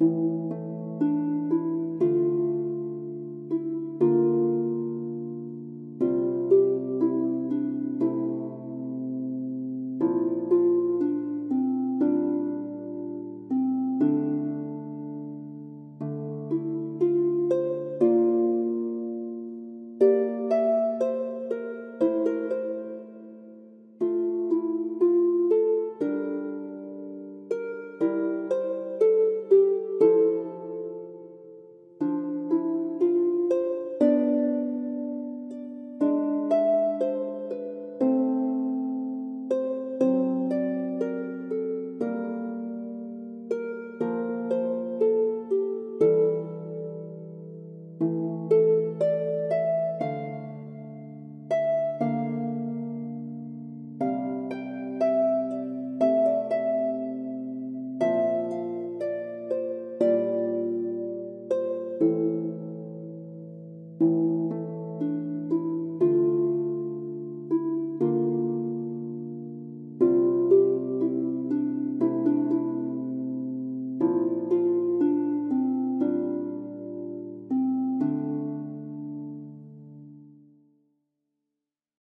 Música